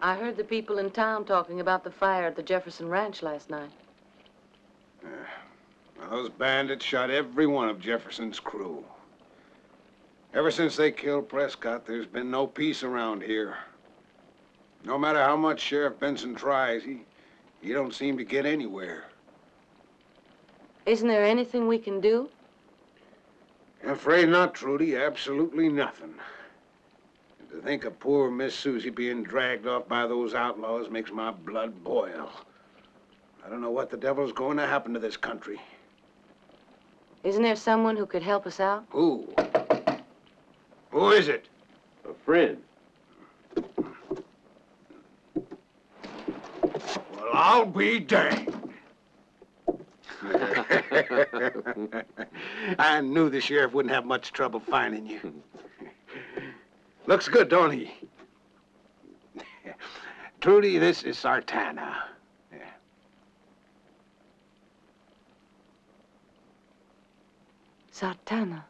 I heard the people in town talking about the fire at the Jefferson Ranch last night. Now, those bandits shot every one of Jefferson's crew. Ever since they killed Prescott, there's been no peace around here. No matter how much Sheriff Benson tries, he, he don't seem to get anywhere. Isn't there anything we can do? I'm afraid not, Trudy. Absolutely nothing. And to think of poor Miss Susie being dragged off by those outlaws makes my blood boil. I don't know what the devil's going to happen to this country. Isn't there someone who could help us out? Who? Who is it? A friend. Well, I'll be danged. I knew the sheriff wouldn't have much trouble finding you. Looks good, don't he? Trudy, this is Sartana. Sartana.